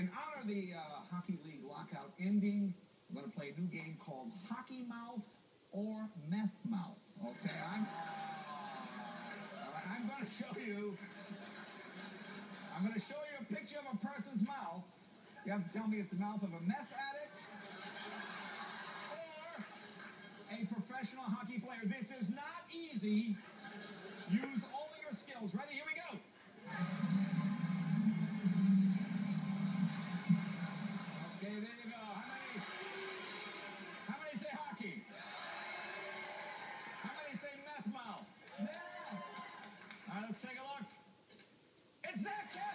In honor of the uh, Hockey League lockout ending, we're going to play a new game called Hockey Mouth or Meth Mouth. Okay, I'm, I'm going to show you. I'm going to show you a picture of a person's mouth. You have to tell me it's the mouth of a meth addict or a professional hockey player. This is not easy. It's that cat!